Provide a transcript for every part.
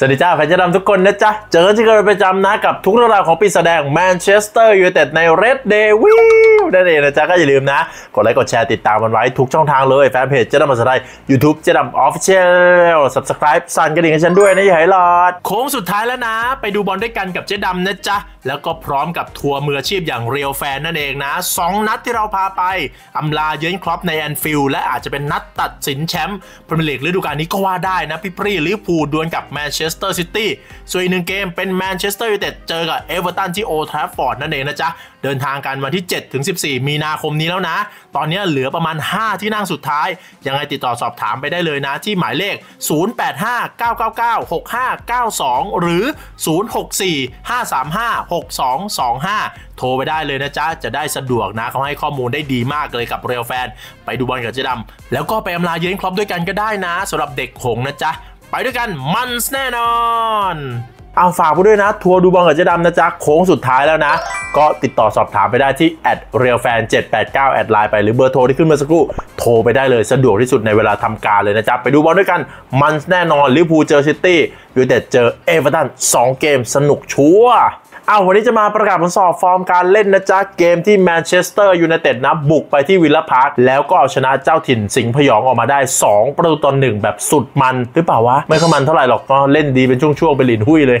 สวัสดีจ้าแฟนเจ๊ดำทุกคนนะจ๊ะ เจอกันที่เคยประจำนะกับทุกเรื่องราวของปีศาจแดงแมนเชสเตอร์ยูไนเต็ดใน Red Day วิวนั่นเองนะจ๊ะ ก็อย่าลืมนะ กดไลค์กดแชร์ติดตามมันไว้ทุกช่องทางเลยแฟนเพจเจ๊ดำภาษาไทย YouTube เจ๊ดำ Official Subscribe สั่นกระดิ่งให้ฉันด้วยนะอย่าให้รอด โค้งสุดท้ายแล้วนะ ไปดูบอลด้วยกันกับเจ๊ดำนะจ๊ะ แล้วก็พร้อมกับทัวร์มืออาชีพอย่าง Realfan นั่นเองนะสองนัดที่เราพาไปอำลาเยอร์เก้นคล็อปป์ในแอนฟิลด์และอาจจะเป็นนัดตัดสินแชมป์พรีเมียร์ลีกฤดูกาลนี้ก็ว่าได้นะพี่ปรีลิเวอร์พูลดวลกับแมนเชสเตอร์ซิตี้ส่วนอีกหนึ่งเกมเป็นแมนเชสเตอร์ยูไนเต็ดเจอกับเอเวอร์ตันที่โอลด์แทรฟฟอร์ดนั่นเองนะจ๊ะ เดินทางกันวันที่ 7 ถึง 14 มีนาคมนี้แล้วนะ ตอนนี้เหลือประมาณ 5 ที่นั่งสุดท้าย ยังไงติดต่อสอบถามไปได้เลยนะ ที่หมายเลข 0859996592 หรือ 064-535-6225 โทรไปได้เลยนะจ๊ะ จะได้สะดวกนะเขาให้ข้อมูลได้ดีมากเลยกับ Realfan ไปดูบอลกับเจ๊ดำแล้วก็ไปอำลาเยอร์เก้นคล็อปป์ด้วยกันก็ได้นะสำหรับเด็กหงส์นะจ๊ะ ไปด้วยกันมันแน่นอนเอาฝากไปด้วยนะ ทัวร์ดูบอลกับเจ๊ดำนะจ๊ะ โค้งสุดท้ายแล้วนะ ก็ติดต่อสอบถามไปได้ที่ r e a l f a n 789 add ไลน์ไปหรือเบอร์โทรที่ขึ้นมาสักครู่ โทรไปได้เลยสะดวกที่สุดในเวลาทำการเลยนะจ๊ะ ไปดูบอลด้วยกัน มันแน่นอนลิเวอร์พูลเจอซิตี้ยูไนเต็ดเจอเอเวอร์ตัน2เกมสนุกชัวร์ เอาวันนี้จะมาประกาศผลสอบฟอร์มการเล่นนะจ๊ะ เกมที่แมนเชสเตอร์ยูไนเต็ดนะบุกไปที่วิลล่าพาร์คแล้วก็เอาชนะเจ้าถิ่นสิงห์ผยองออกมาได้ 2 ประตูต่อหนึ่งแบบสุดมัน หรือเปล่าวะ ไม่ค่อยมันเท่าไหร่หรอกก็เล่นดีเป็นช่วงๆไปหลินหุ้ยเลย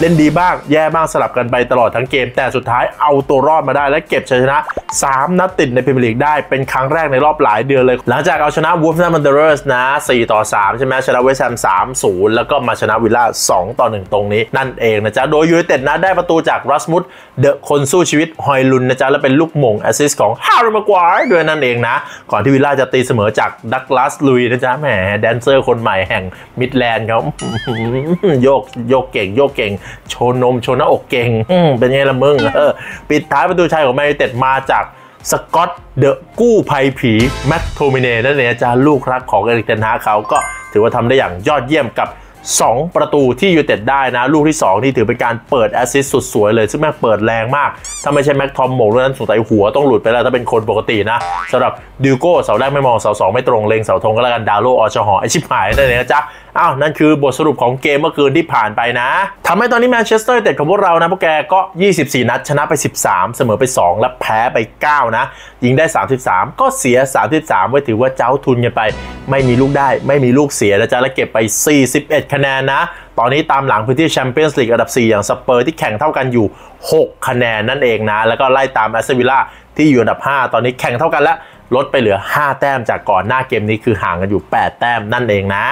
เล่นดีบ้างแย่บ้างสลับกันไปตลอดทั้งเกม แต่สุดท้ายเอาตัวรอดมาได้และเก็บชัยชนะ 3 นัดติดในพรีเมียร์ลีกได้เป็นครั้งแรกในรอบหลายเดือนเลย หลังจากเอาชนะวูล์ฟแฮมป์ตันวันเดอเรอร์สนะ4ต่อ3ใช่ไหมชนะเวสต์แฮม3 0 แล้วก็มาชนะวิลล่า2ต่อ1ตรงนี้นั่นเองนะจ๊ะโดยยูไนเต็ดนะได้ประตูจากราสมุสเดอะคนสู้ชีวิตฮอยลุนด์นะจ๊ะ และเป็นลูกโหม่ง assist ของแฮร์รี่แม็กไกวร์ด้วยนั่นเองนะ ก่อนที่วิลล่าจะตีเสมอจากดักลาสลุยซ์นะจ๊ะแหม dancer คนใหม่แห่งมิดแลนด์เขาโยกโยกเก่ง โยกเก่ง โชว์นมโชว์หน้าอกเก่งเป็นไงละมึงเออปิดท้ายประตูชัยของแมนยูเต็ดมาจากสกอตเดอะกู้ภัยผีแม็คโทมิเนย์นั่นเองจ้าลูกรักของเอริกเทนฮากเขาก็ถือว่าทำได้อย่างยอดเยี่ยมกับ 2 ประตูที่ยูเต็ดได้นะ ลูกที่ 2 ที่ถือเป็นการเปิด assist สุดสวยเลย ซึ่งแม่งเปิดแรงมาก ถ้าไม่ใช่แม็คทอมโหม่งนั้นสงสัยหัวต้องหลุดไปแล้ว ถ้าเป็นคนปกตินะสำหรับดิโอโก้เสาแรกไม่มองเสาสองไม่ตรงเลงเสาธงก็แล้วกันดาวโลอชหอไอชิบหายนั่เลยนะจ๊ะ อ้าวนั่นคือบทสรุปของเกมเมื่อคืนที่ผ่านไปนะทำให้ตอนนี้แมนเชสเตอร์ยูไนเต็ดของพวกเรานะพวกแกก็ 24 นัด ชนะไป 13 เสมอไป 2 และแพ้ไป 9 นะ ยิงได้ 33 ก็เสีย 33 ไว้ถือว่าเท่าทุนกันไป ไม่มีลูกได้ ไม่มีลูกเสียนะจ๊ะและเก็บไป 41 คะแนนนะ ตอนนี้ตามหลังพื้นที่แชมเปี้ยนส์ลีกอันดับ 4 อย่างสเปอร์ที่แข่งเท่ากันอยู่ 6 คะแนนนั่นเองนะ แล้วก็ไล่ตามแอสตันวิลล่าที่อยู่อันดับ 5 ตอนนี้แข่งเท่ากันแล้วลดไปเหลือ 5 แต้มจากก่อนหน้าเกมนี้คือห่างกันอยู่ 8 แต้มนั่นเองนะ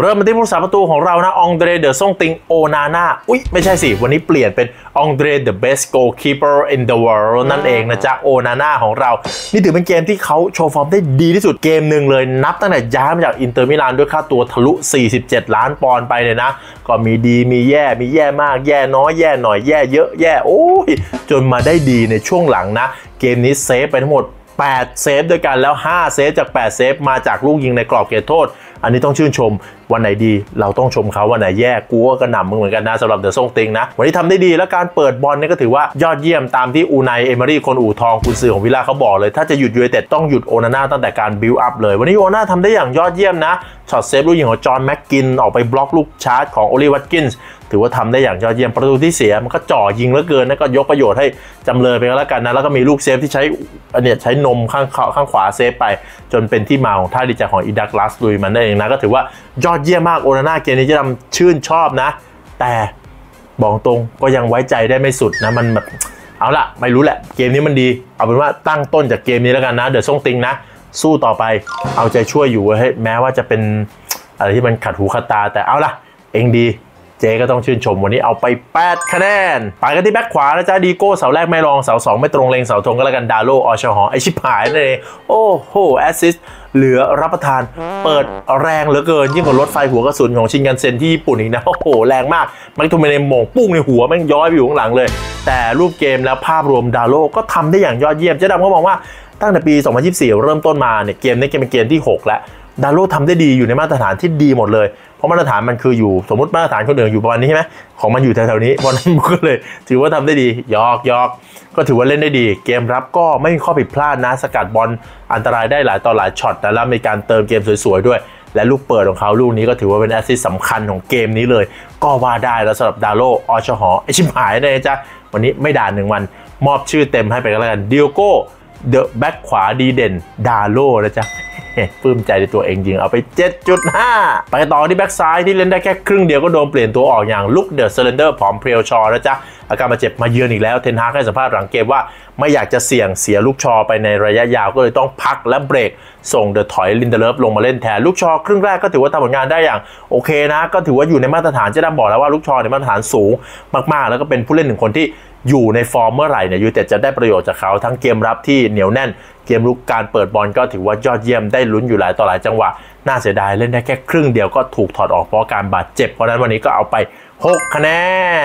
เริ่มมาที่ผู้รักษาประตูของเรานะอองเดรเดอะซ่งติงโอนาน่าอุ๊ย ไม่ใช่สิ วันนี้เปลี่ยนเป็นองเดร the best goalkeeper in the world นั่นเองนะจ๊ะโอนาน่าของเรา นี่ถือเป็นเกมที่เขาโชว์ฟอร์มได้ดีที่สุดเกมหนึ่งเลย นับตั้งแต่ย้ายมาจากอินเตอร์มิลานด้วยค่าตัวทะลุ 47 ล้านปอนด์ไปเลยนะก็มีดีมีแย่มีแย่มากแย่น้อยแย่หน่อยแย่เยอะแย่โอ้ยจนมาได้ดีในช่วงหลังนะ เกมนี้เซฟไปทั้งหมด8 เซฟด้วยกันแล้ว 5 เซฟจาก 8 เซฟมาจากลูกยิงในกรอบเขตโทษอันนี้ต้องชื่นชมวันไหนดีเราต้องชมเขาวันไหนแย่กูก็กระหน่ำมึงเหมือนกันนะสำหรับเดอะซ่งติงนะ วันนี้ทำได้ดีแล้วการเปิดบอลนี่ก็ถือว่ายอดเยี่ยมตามที่อูไนเอเมอรี่คนอู่ทองกุนซือของวิลล่าเขาบอกเลย ถ้าจะหยุดยูไนเต็ดต้องหยุดโอนาน่าตั้งแต่การบิวอัพเลย วันนี้โอนาน่าทำได้อย่างยอดเยี่ยมนะช็อตเซฟลูกยิงของจอห์นแม็กกินออกไปบล็อกลูกชาร์จของโอลลี่วัตกินส์ถือว่าทำได้อย่างยอดเยี่ยมประตูที่เสียมันก็จ่อยิงเหลือเกินนะก็ยกประโยชน์ให้จำเลยไปก็แล้วกันนะแล้วก็มีลูกเซฟที่ใช้อันเนี้ยใช้นมข้างข้างขวาเซฟไปจนเป็นที่มาของท่าดีใจของอีดักลาสลุยซ์มันนั่นเองนะ ก็ถือว่ายอดเยี่ยมมากโอนาน่าเกมนี้เจ๊ดำชื่นชอบนะ แต่บอกตรงก็ยังไว้ใจได้ไม่สุดนะมันแบบเอาละไม่รู้แหละ เกมนี้มันดี เอาเป็นว่าตั้งต้นจากเกมนี้แล้วกันนะเดี๋ยวส่งติงนะ สู้ต่อไปเอาใจช่วยอยู่ให้แม้ว่าจะเป็นอะไรที่มันขัดหูขัดตาแต่เอาละเอ็งดี เจ๊ก็ต้องชื่นชมวันนี้เอาไป 8 คะแนนไปกันที่แบ็คขวานะจ๊ะดีโก้เสาแรกไม่รองเสา2 ไม่ตรงเล็งเสาธงก็แล้วกันดาโลออชหอไอชิบหายนั่นเองโอ้โหแอสซิสต์เหลือรับประทานเปิดแรงเหลือเกิน ยิ่งกว่ารถไฟหัวกระสุนของชินกันเซ็นที่ญี่ปุ่นอีกนะ โอ้โห แรงมากแม็กโทมิเนย์โหม่งปุ้งในหัวแม่งย้อยไปอยู่ข้างหลังเลย แต่รูปเกมแล้วภาพรวมดาโลก็ทำได้อย่างยอดเยี่ยมเจ๊ดำก็มองว่าตั้งแต่ปี 2024 เริ่มต้นมาเนี่ยเกมนี้เกมเป็นเกมที่ 6 แล้วดาโลทำได้ดีอยู่ในมาตรฐานที่ดีหมดเลย เพราะมาตรฐานมันคืออยู่สมมติมาตรฐานคนอื่นอยู่ประมาณนี้ใช่ไหมของมันอยู่แถวๆนี้เพราะนั้นก็เลย ถือว่าทำได้ดียอกยอกก็ถือว่าเล่นได้ดี เกมรับก็ไม่มีข้อผิดพลาดนะ สกัดบอลอันตรายได้หลายต่อหลายช็อตแต่แล้วมีการเติมเกมสวยๆด้วย และลูกเปิดของเขาลูกนี้ก็ถือว่าเป็นแอสซิสต์สำคัญของเกมนี้เลย ก็ว่าได้แล้วสำหรับดาโลอชหอไอชิมหายเลยจ๊ะวันนี้ไม่ด่าหนึ่งวันมอบชื่อเต็มให้ไปกันแล้วกันดิโอโก้ the แบ็คขวาดีเด่นดาโลนะจ๊ะ ปลื้มใจในตัวเองจริง เอาไป 7.5 ไปต่อที่แบ็กซ้ายที่เล่นได้แค่ครึ่งเดียวก็โดนเปลี่ยนตัวออกอย่างลุก the slender ผอมเพรียวชอนะจ๊ะ อาการบาดเจ็บมาเยือนอีกแล้ว เทนฮากให้สัมภาษณ์หลังเกมว่าไม่อยากจะเสี่ยงเสียลุกชอไปในระยะยาวก็เลยต้องพักและเบรก ส่ง the ถอยลินเดเลิฟลงมาเล่นแทนลุกชอครึ่งแรกก็ถือว่าทำผลงานได้อย่างโอเคนะ ก็ถือว่าอยู่ในมาตรฐานจะได้บอกแล้วว่าลุกชอในมาตรฐานสูงมากๆ แล้วก็เป็นผู้เล่นหนึ่งคนที่อยู่ในฟอร์มเมื่อไหร่เนี่ยยูไนเต็ดจะได้ประโยชน์จากเขาทั้งเกมรับที่เหนียวแน่น เกมรุกการเปิดบอลก็ถือว่ายอดเยี่ยมได้ลุ้นอยู่หลายต่อหลายจังหวะ น่าเสียดายเล่นได้แค่ครึ่งเดียวก็ถูกถอดออกเพราะการบาดเจ็บ เพราะนั้นวันนี้ก็เอาไป 6 คะแน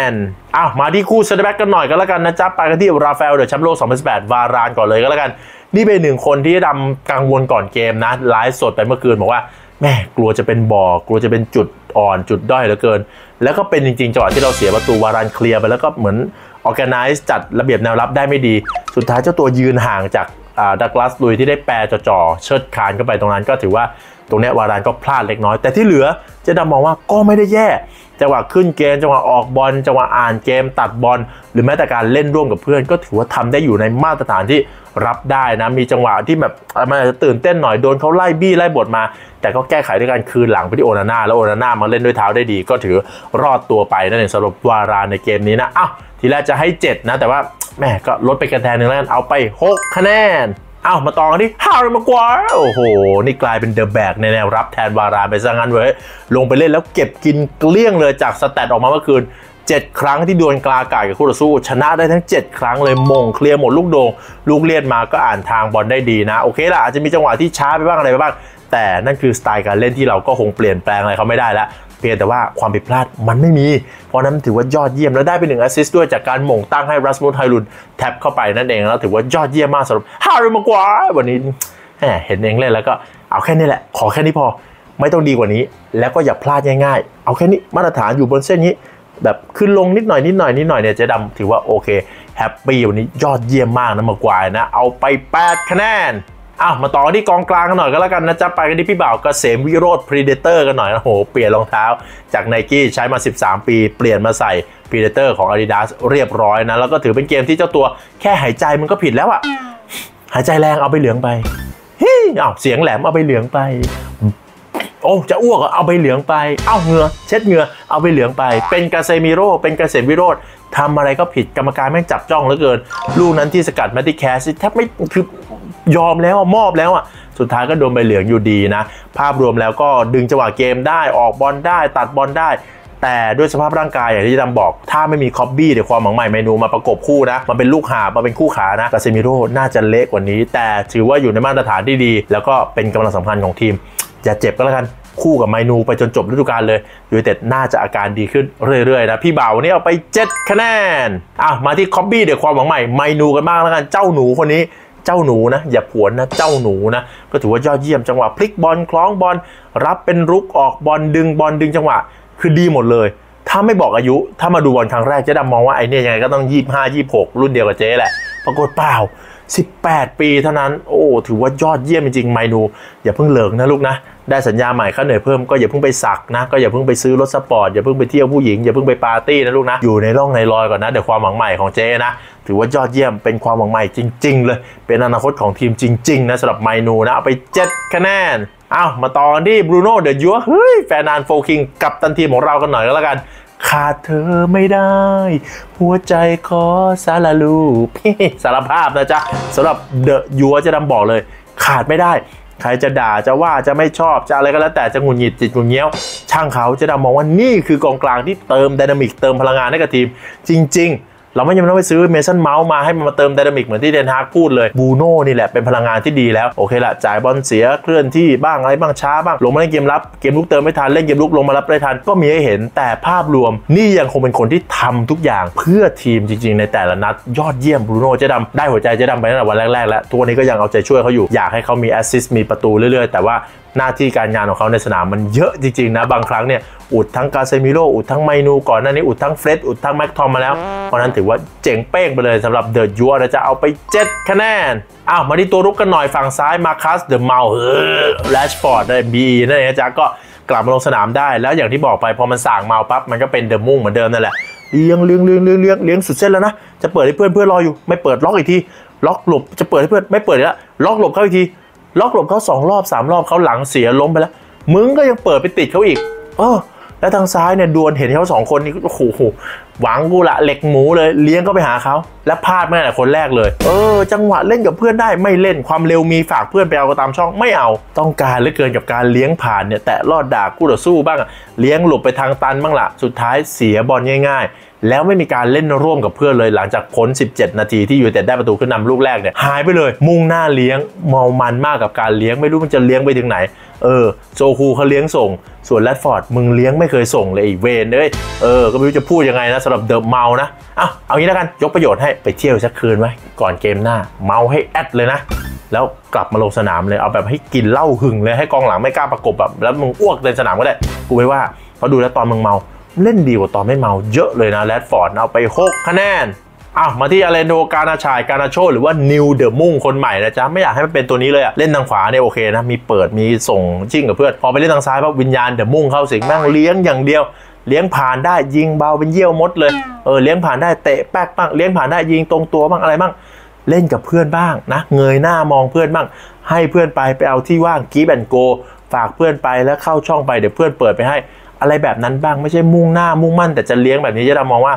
นอ้าวมาที่คู่เซนเตอร์แบ็กกันหน่อยก็แล้วกันนะจ๊ะไปกันที่ราฟาเอล the แชมป์โลก 2018 วารานก่อนเลยก็แล้วกัน นี่เป็นหนึ่งคนที่ดำกังวลก่อนเกมนะไลฟ์สดไปเมื่อคืนบอกว่าแม่งกลัวจะเป็นบ่อกลัวจะเป็นจุดอ่อนจุดด้อยเหลือเกิน แล้วก็เป็นจริงๆจังหวะที่เราเสียประตูวารานเคลียร์ไปแล้วก็เหมือนออแกไนซ์จัดระเบียบแนวรับได้ไม่ดี สุดท้ายเจ้าตัวยืนห่างจาก ดักลาสลุยที่ได้แปรจ่อๆเชิดคานเข้าไปตรงนั้นก็ถือว่าตรงนี้วารานก็พลาดเล็กน้อย แต่ที่เหลือเจะดำมองว่าก็ไม่ได้แย่จังหวะขึ้นเกมจังหวะออกบอลจังหวะอ่านเกมตัดบอลหรือแม้แต่การเล่นร่วมกับเพื่อน ก็ถือว่าทำได้อยู่ในมาตรฐานที่รับได้นะมีจังหวะที่แบบมันอาจจะตื่นเต้นหน่อยโดนเขาไล่บี้ไล่บทมา แต่ก็แก้ไขด้วยการคืนหลังไปที่โอนาน่าแล้วโอนาน่ามาเล่นด้วยเท้าได้ดี ก็ถือรอดตัวไปนั่นเองสำหรับวารานในเกมนี้นะอ้าวทีแรกจะให้ 7 นะ แต่ว่า แม่ก็ลดไปกันแทนหนึ่งแล้วกันเอาไป 6 คะแนนเอามาต่อกันที่ฮาริมากวาโอ้โห นี่กลายเป็นเดอะแบกในแนวรับแทนวารานไปซะงั้นเว้ย ลงไปเล่นแล้วเก็บกินเกลี้ยงเลยจากสแตทออกมาเมื่อคืน 7 ครั้งที่ดวลกลากายกับคู่ต่อสู้ ชนะได้ทั้ง 7 ครั้งเลยมงเคลียร์หมดลูกโดง ลูกเลียนมาก็อ่านทางบอลได้ดีนะ โอเคละอาจจะมีจังหวะที่ช้าไปบ้างอะไรไปบ้าง แต่นั่นคือสไตล์การเล่นที่เราก็คงเปลี่ยนแปลงอะไรเขาไม่ได้แล้วเพียงแต่ว่าความผิดพลาดมันไม่มี เพราะนั้นถือว่ายอดเยี่ยมแล้วได้ไปหนึ่งแอสซิสต์ด้วยจากการโหม่งตั้งให้รัสมุสฮอยลุน tap เข้าไปนั่นเองแล้วถือว่ายอดเยี่ยมมากสำหรับแฮร์รี่แม็กไกวร์วันนี้เห็นเองเล่นแล้วก็เอาแค่นี้แหละ ขอแค่นี้พอไม่ต้องดีกว่านี้ แล้วก็อย่าพลาดง่ายๆ เอาแค่นี้มาตรฐานอยู่บนเส้นนี้แบบขึ้นลงนิดหน่อยนิดหน่อยนิดหน่อยเนี่ยเจ๊ดำถือว่าโอเคhappy วันนี้ยอดเยี่ยมมากนะแม็กไกวร์นะ เอาไป 8 คะแนน อ้าวมาต่อที่กองกลางกันหน่อยก็แล้วกันนะจ๊ะไปกันที่พี่บ่าวเกษมวิโรธ Predator กันหน่อยนะโหเปลี่ยนรองเท้าจากไนกี้ใช้มา 13 ปี เปลี่ยนมาใส่ Predator ของ Adidas เรียบร้อยนะ แล้วก็ถือเป็นเกมที่เจ้าตัวแค่หายใจมันก็ผิดแล้วอะหายใจแรงเอาไปเหลืองไปเฮ้ยอ้าวเสียงแหลมเอาไปเหลืองไปโอ้จะอ้วกเอาไปเหลืองไปเอ้าเหงื่อเช็ดเหงื่อเอาไปเหลืองไป เป็นกาเซมิโร่เป็นกาเซมิโร่ทำอะไรก็ผิดกรรมการแม่งจับจ้องเหลือเกิน ลูกนั้นที่สกัดแมตตี้แคชแทบไม่คือ ยอมแล้วมอบแล้วอะสุดท้ายก็โดนใบเหลืองอยู่ดีนะ ภาพรวมแล้วก็ดึงจังหวะเกมได้ออกบอลได้ ตัดบอลได้ แต่ด้วยสภาพร่างกายอย่างที่ดำบอก ถ้าไม่มีค็อบบี้ the ความหวังใหม่ไมนูมาประกบคู่นะ มันเป็นลูกหามาเป็นคู่ขานะกาเซมิโร่น่าจะเละกว่านี้ แต่ถือว่าอยู่ในมาตรฐานที่ดี แล้วก็เป็นกำลังสำคัญของทีมอย่าเจ็บก็แล้วกันคู่กับไมนูไปจนจบฤดูกาลเลยยูไนเต็ดน่าจะอาการดีขึ้นเรื่อยๆนะ พี่บ่าววันนี้เอาไป 7 คะแนนอะมาที่คอบบี้เดี๋ยวความหวังใหม่ไมนูกันบ้างแล้วกันเจ้าหนูคนนี้ เจ้าหนูนะ อย่าผวนนะเจ้าหนูนะ ก็ถือว่ายอดเยี่ยมจังหวะพลิกบอลคล้องบอลรับเป็นรุกออกบอลดึงบอลดึงจังหวะ คือดีหมดเลย ถ้าไม่บอกอายุ ถ้ามาดูบอลครั้งแรกเจะดำมองว่าไอเนี่ยยังไงก็ต้อง 25 26 รุ่นเดียวกับเจ๊แหละ ปรากฏเปล่า 18 ปีเท่านั้น โอ้ ถือว่ายอดเยี่ยมจริงๆไมนู อย่าเพิ่งเลิกนะลูกนะ ได้สัญญาใหม่ค่าเหนื่อยเพิ่มก็อย่าเพิ่งไปสักนะ ก็อย่าเพิ่งไปซื้อรถสปอร์ต อย่าเพิ่งไปเที่ยวผู้หญิง อย่าเพิ่งไปปาร์ตี้นะลูกนะ อยู่ในร่องในรอยก่อนนะ the ความหวังใหม่ของเจ๊นะ ถือว่ายอดเยี่ยม เป็นความหวังใหม่จริง ๆ เลย เป็นอนาคตของทีมจริงๆนะสำหรับไมนูนะ เอาไป 7 คะแนนอ้าวมาต่อที่บรูโน่ the ยัวะเฮ้ย แฟร์นาน fucking กัปตันทีมของเรากันหน่อยก็แล้วกัน ขาดเธอไม่ได้ หัวใจขอสารลูพี่สารภาพนะจ๊ะสำหรับ the ยัวะเจ๊ดำบอกเลย ขาดไม่ได้ ใครจะด่าจะว่าจะไม่ชอบจะอะไรก็แล้วแต่จะหงุดหงิดจิตหงุดเงี้ยว ช่างเขาเจ๊ดำมองว่านี่คือกองกลางที่เติม dynamic เติมพลังงานให้กับทีม จริง ๆ เราไม่จำเป็นต้องไปซื้อเมสันเมาท์มาให้มันมาเติม dynamic เหมือนที่เทนฮากพูดเลยบรูโน่นี่แหละเป็นพลังงานที่ดีแล้ว โอเคละจ่ายบอลเสียเคลื่อนที่บ้างอะไรบ้างช้าบ้างลงมาเล่นเกมรับเกมรุกเติมไม่ทันเล่นเกมรุกลงมารับได้ทันก็มีให้เห็นแต่ภาพรวม นี่ยังคงเป็นคนที่ทำทุกอย่างเพื่อทีมจริง ๆ ในแต่ละนัด ยอดเยี่ยมบรูโน่เจ๊ดำได้หัวใจเจ๊ดำไปตั้งแต่วันแรกๆแล้วตัวนี้ก็ยังเอาใจช่วยเขาอยู่อยากให้เขามีแอสซิสต์มีประตูเรื่อยๆ แต่ว่า หน้าที่การงานของเขาในสนามมันเยอะจริงๆนะบางครั้งเนี่ยอุดทั้งกาเซมิโรอุดทั้งไมนูก่อนหน้านี้อุดทั้งเฟร็ดอุดทั้งแม็กทอมมาแล้ว เพราะนั้นถือว่าเจ๋งเป้งไปเลยสำหรับ the ยัวะนะจะเอาไป 7 คะแนนอ้าวมาที่ตัวรุกกันหน่อยฝั่งซ้ายมาร์คัส the เมาเฮอแรชฟอร์ดได้บีนั่นเองนะจ๊ะก็กลับมาลงสนามได้ แล้วอย่างที่บอกไปพอมันสั่งเมาปั๊บมันก็เป็น the มุ่งเหมือนเดิมนั่นแหละเลี้ยงเลี้ยงเลี้ยงเลี้ยงเลี้ยงเลี้ยงสุดเส้นแล้วนะจะเปิดให้เพื่อนเพื่อนรออยู่ไม่เปิดล็อกอีกทีล็อกหลบจะเปิดให้เพื่อนไม่เปิดแล้วล็อกหลบเข้าอีกที ล็อกหลบเขาสองรอบสามรอบเขาหลังเสียล้มไปแล้ว มึงก็ยังเปิดไปติดเขาอีก เออ แล้วทางซ้ายเนี่ยดวลเห็นเขาสองคนนี่โอ้โหหวังกูละเหล็กหมูเลยเลี้ยงก็ไปหาเขาและพลาดไม่ได้คนแรกเลย เออ จังหวะเล่นกับเพื่อนได้ไม่เล่นความเร็วมีฝากเพื่อนไปเอาก็ตามช่องไม่เอา ต้องการเหลือเกินกับการเลี้ยงผ่านเนี่ยแตะลอดด่ากู้ต่อสู้บ้างเลี้ยงหลบไปทางตันบ้างละสุดท้ายเสียบอลง่าย ๆ แล้วไม่มีการเล่นร่วมกับเพื่อนเลยหลังจากพ้น 17 นาทีที่ยูเต็ดได้ประตูขึ้นนำลูกแรกเนี่ยหายไปเลย มุ่งหน้าเลี้ยงเมามันมากกับการเลี้ยงไม่รู้มันจะเลี้ยงไปถึงไหน เออโซคูเขาเลี้ยงส่ง ส่วนแรดฟอร์ดมึงเลี้ยงไม่เคยส่งเลยไอเวนเลยเออก็ไม่รู้จะพูดยังไงนะสำหรับเดอะเมานะเอาเอางี้แล้วกันยกประโยชน์ให้ไปเที่ยวสักคืนไว้ก่อนเกมหน้า เมาให้แอดเลยนะแล้วกลับมาลงสนามเลยเอาแบบให้กินเหล้าหึงเลยให้กองหลังไม่กล้าประกบแบบแล้วมึงอ้วกในสนามก็ได้กูไม่ว่าเพราะดูแล้วตอนมึงเมา เล่นดีกว่าตอนไม่เมาเยอะเลยนะแรดฟอร์ดเอาไป 6 คะแนนอ้าวมาที่อเลฮานโดรการ์นาชายการ์นาโช่ หรือว่า new the มุ่งคนใหม่นะจ๊ะ ไม่อยากให้มันเป็นตัวนี้เลยอะเล่นทางขวาเนี่ยโอเคนะ มีเปิดมีส่งชิ่งกับเพื่อน พอไปเล่นทางซ้ายปั๊บวิญญาณ the มุ่งเข้าสิงแม่งเลี้ยงอย่างเดียว เลี้ยงผ่านได้ยิงเบาเป็นเยี่ยวมดเลยเออเลี้ยงผ่านได้เตะแป๊กบ้างเลี้ยงผ่านได้ยิงตรงตัวบ้างอะไรบ้างเล่นกับเพื่อนบ้างนะเงยหน้ามองเพื่อนบ้าง ให้เพื่อนไปไปเอาที่ว่างกีบแอนโกฝากเพื่อนไปแล้วเข้าช่องไปเดี๋ยวเพื่อนเปิดไปให้ อะไรแบบนั้นบ้างไม่ใช่มุ่งหน้ามุ่งมั่น แต่จะเลี้ยงแบบนี้จะมองว่า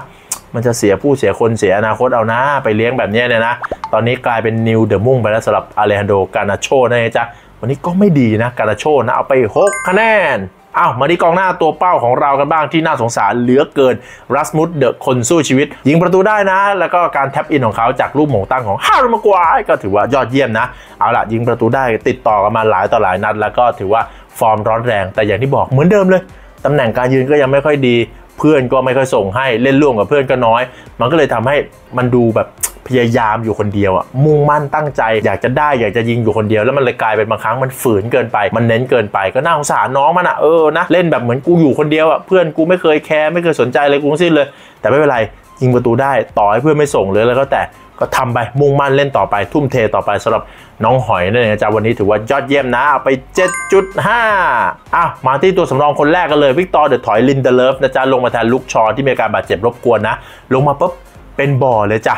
มันจะเสียผู้เสียคนเสียอนาคตเอานะ ไปเลี้ยงแบบนี้เนี่ยนะ ตอนนี้กลายเป็นนิวเดอะมุ่งไปแล้วสำหรับอาเลฮันโดกานาโชนะจ๊ะวันนี้ก็ไม่ดีนะกานาโชนะเอาไป 6 คะแนนอ้าวมาที่กองหน้าตัวเป้าของเรากันบ้างที่น่าสงสารเหลือเกินรัสมุดเดอะคนสู้ชีวิต ยิงประตูได้นะ แล้วก็การแท็บอินของเขาจากลูกหม่งตั้งของฮารุมากวายก็ถือว่ายอดเยี่ยมนะ เอาละยิงประตูได้ติดต่อกันมาหลายต่อหลายนัด แล้วก็ถือว่าฟอร์มร้อนแรง แต่อย่างที่บอกเหมือนเดิมเลย ตำแหน่งการยืนก็ยังไม่ค่อยดี เพื่อนก็ไม่ค่อยส่งให้เล่นร่วมกับเพื่อนก็น้อย มันก็เลยทำให้มันดูแบบพยายามอยู่คนเดียวอะมุ่งมั่นตั้งใจ อยากจะได้อยากจะยิงอยู่คนเดียว แล้วมันเลยกลายเป็นบางครั้งมันฝืนเกินไป มันเน้นเกินไปก็น่าสงสารน้องมันอะเออนะเล่นแบบเหมือนกูอยู่คนเดียวอะเพื่อนกูไม่เคยแคร์ไม่เคยสนใจเลยกูทั้งสิ้นเลย แต่ไม่เป็นไรยิงประตูได้ต่อให้เพื่อนไม่ส่งเลยแล้วก็แต่ ก็ทำไปมุ่งมั่นเล่นต่อไป ทุ่มเทต่อไปสำหรับน้องหอยนั่นเองจ๊ะวันนี้ถือว่ายอดเยี่ยมนะเอาไป 7.5อะมาที่ตัวสำรองคนแรกกันเลย วิกตอร์ the ถอยลินเดเลิฟนะจ๊ะลงมาแทนลุกชอที่มีอาการบาดเจ็บรบกวนนะ ลงมาปุ๊บเป็นบ่อเลยจ้ะ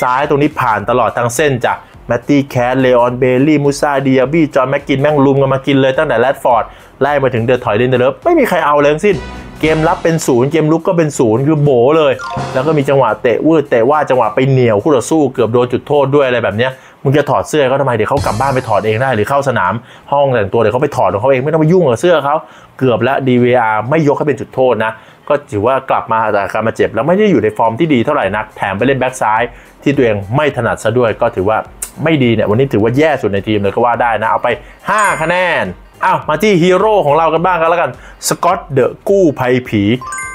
ซ้ายตรงนี้ผ่านตลอดทั้งเส้นจ้ะแมตตี้แคชเลออนเบลลี่มูซ่าดิยาบี้จอห์นแม็กกินแม่งรุมกันมากินเลยตั้งแต่แรดฟอร์ดไล่มาถึง the ถอยลินเดเลิฟไม่มีใครเอาเลยทั้งสิ้น เกมรับเป็นศูนย์เกมลุกก็เป็นศูนย์คือโบเลย แล้วก็มีจังหวะเตะวืดเตะว่าจังหวะไปเหนียวคู่ต่อสู้เกือบโดนจุดโทษด้วยอะไรแบบเนี้ยมึงจะถอดเสื้อเขาทำไมเดี๋ยวเขากลับบ้านไปถอดเองได้หรือเข้าสนามห้องแต่งตัวเดี๋ยวเขาไปถอดของเขาเองไม่ต้องไปยุ่งกับเสื้อเขาเกือบแล้ว DVR ไม่ยกให้เป็นจุดโทษนะ ก็ถือว่ากลับมาจากการมาเจ็บ แล้วไม่ได้อยู่ในฟอร์มที่ดีเท่าไหร่นักแถมไปเล่นแบ็กซ้ายที่ตัวเองไม่ถนัดซะด้วยก็ถือว่าไม่ดีเนี่ยวันนี้ถือว่าแย่สุดในทีมเลยก็ว่าได้นะเอาไป 5 คะแนน อ้าวมาที่ฮีโร่ของเรากันบ้างกันแล้วกันสกอต the กู้ภัยผี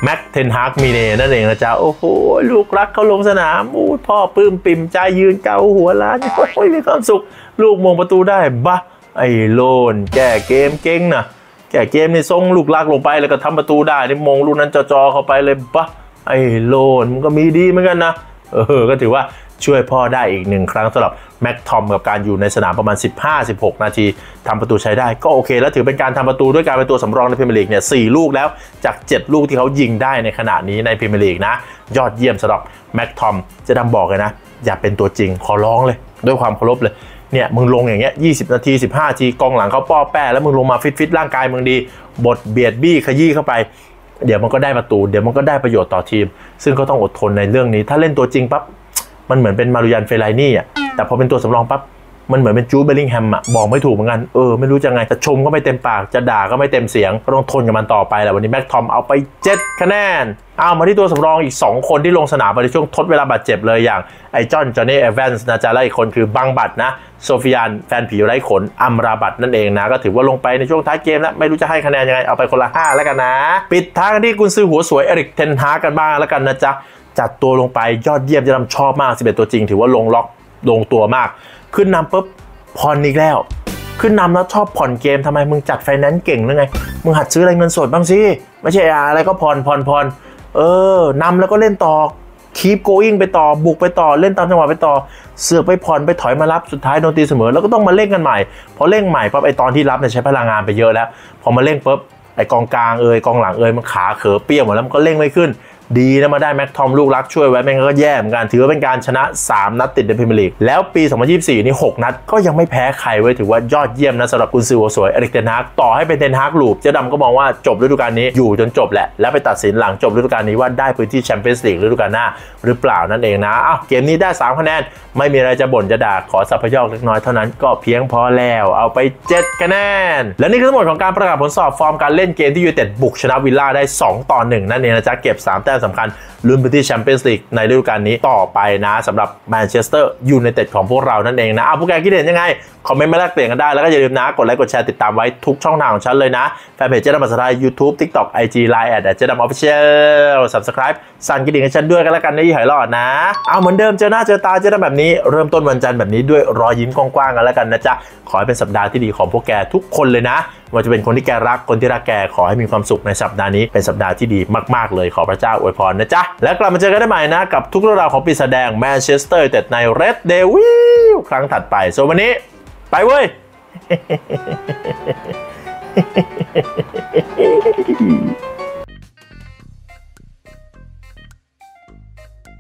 แม็กเทนฮาร์กมีเนนั่นเองนะจ๊ะ โอ้โห ลูกรักเขาลงสนามอู้พ่อปลื้มปิ่มใจยืนเกาหัวล้านโอ้ยมีความสุข ลูกมึงประตูได้บะไอ้โล้น แก้เกมเก่งนะแก้เกมนี่ส่งลูกรักลงไปแล้วก็ทำประตูได้นี่มึงลูกนั้นจ่อๆเข้าไปเลยบะไอ้โล้นมันก็มีดีเหมือนกันนะเออก็ถือว่า ช่วยพ่อได้อีกหนึ่งครั้งสำหรับแม็กทอมกับการอยู่ในสนามประมาณ 15-16 นาทีทำประตูใช้ได้ก็โอเค แล้วถือเป็นการทำประตูด้วยการเป็นตัวสำรองในพรีเมียร์ลีกเนี่ยสี่ลูกแล้วจาก 7 ลูกที่เขายิงได้ในขณะนี้ในพรีเมียร์ลีกนะ ยอดเยี่ยมสำหรับแม็กทอมเจ๊ดำบอกเลยนะ อย่าเป็นตัวจริงขอร้องเลย ด้วยความเคารพเลยเนี่ยมึงลงอย่างเงี้ย 20 นาที 15นาทีกองหลังเขาป้อแป้แล้วมึงลงมาฟิตฟิตร่างกายมึงดีบทเบียดบี้ขยี้เข้าไป เดี๋ยวมันก็ได้ประตู เดี๋ยวมันก็ได้ประโยชน์ต่อทีม ซึ่งก็ต้องอดทนในเรื่องนี้ ถ้าเล่นตัวจริงปั๊บ มันเหมือนเป็นมารูยานเฟลไลนี่อะแต่พอเป็นตัวสำรองปั๊บมันเหมือนเป็นจู๊ดเบลลิงแฮมอะบอกไม่ถูกเหมือนกัน เออ ไม่รู้จะไง จะชมก็ไม่เต็มปาก จะด่าก็ไม่เต็มเสียง ก็ต้องทนกับมันต่อไปแหละวันนี้แม็กทอมเอาไป 7 คะแนน เอามาที่ตัวสำรองอีก 2 คนที่ลงสนามไปในช่วงทดเวลาบาดเจ็บเลยอย่าง ไอ้จอนจอนนี่เอแวนส์นะจ๊ะและอีกคนคือบังบัตนะ โซฟิยาน แฟนผีไร้ขน อัมราบัตนั่นเองนะ ก็ถือว่าลงไปในช่วงท้ายเกมแล้ว ไม่รู้จะให้คะแนนยังไงเอาไปคนละ 5 แล้วกันนะ ปิดท้ายกันที่กุนซือหัวสวยเอริกเทนฮากันบ้างแล้วกันนะจ๊ะ จัดตัวลงไปยอดเยี่ยมเจ๊ดำชอบมาก 11 ตัวจริง ถือว่าลงล็อกลงตัวมาก ขึ้นนำปุ๊บผ่อนอีกแล้ว ขึ้นนำแล้วชอบผ่อนเกมทำไมมึงจัดไฟแนนซ์เก่งหรือไง มึงหัดซื้ออะไรเงินสดบ้างสิไม่ใช่อะไรก็ผ่อนผ่อนผ่อนเออนำแล้วก็เล่นต่อ keep going ไปต่อบุกไปต่อเล่นตามจังหวะไปต่อ เสือกไปผ่อนไปถอยมารับสุดท้ายโดนตีเสมอ แล้วก็ต้องมาเล่นกันใหม่พอเล่นใหม่ปั๊บไอ้ตอนที่รับเนี่ยใช้พลังงานไปเยอะแล้ว พอมาเล่นปุ๊บไอ้กองกลางเอยกองหลังเอยมันขาเขอเปี้ยหมดแล้วมันก็เร่งไม่ขึ้น ดีนะมาได้แม็กทอมลูกรักช่วยไว้ไม่งั้นก็แย่เหมือนกัน ถือว่าเป็นการชนะ 3 นัดติดในพรีเมียร์ลีก แล้วปี 2024 นี่ 6 นัดก็ยังไม่แพ้ใครเว้ยถือว่ายอดเยี่ยมนะสำหรับกุนซือหัวสวยเอริกเทนฮากต่อให้เป็นเทนฮากลูปเจ๊ดำก็มองว่าจบฤดูกาลนี้อยู่จนจบแหละ แล้วไปตัดสินหลังจบฤดูกาลนี้ว่าได้พื้นที่แชมเปี้ยนส์ลีกฤดูกาลหน้าหรือเปล่านั่นเองนะอ้าวเกมนี้ได้3คะแนนไม่มีอะไรจะบ่นจะด่าขอสัพพยอกเล็กน้อยเท่านั้นก็เพียงพอแล้วเอาไป7คะแนนและนี่คือทั้งหมดของการประกาศผลสอบฟอร์มการเล่นเกมที่ยูไนเต็ดบุกชนะวิลล่าได้ 2 ต่อ 1 นั่นเองนะจ๊ะเก็บ3แต้มสำคัญลุ้นพื้นที่แชมเปี้ยนส์ลีกในฤดูกาลนี้ต่อไปนะสำหรับแมนเชสเตอร์ยูไนเต็ดของพวกเรานั่นเองนะเอาพวกแกคิดเห็นยังไง คอมเมนต์มาแลกเปลี่ยนกันได้ แล้วก็อย่าลืมนะ กดไลค์กดแชร์ติดตามไว้ทุกช่องทางของฉันเลยนะ แฟนเพจเจ๊ดำภาษาไทย YouTube TikTok IG Line แอดเจ๊ดำออฟฟิเชียSubscribe สั่นกระดิ่งให้ฉันด้วยกันแล้วกันนะยี่หอยหลอดนะ เอาเหมือนเดิมเจอหน้าเจอตาเจ๊ดำแบบนี้เริ่มต้นวันจันทร์แบบนี้ด้วยรอยยิ้มกว้างๆกันแล้วกันนะจ๊ะขอให้เป็นสัปดาห์ที่ดีของพวกแกทุกคนเลยนะว่าจะเป็นคนที่แกรักคนที่รักแกขอให้มีความสุขในสัปดาห์นี้เป็นสัปดาห์ที่ดีมากๆเลยขอพระเจ้าอวยพรนะจ๊ะแล้วกลับมาเจอกันได้ใหม่นะ กับทุกเรื่องราวของปีศาจแดงแมนเชสเตอร์แต่ใน RED เดวิ้วครั้งถัดไปส่วนวันนี้ ไปเว้ย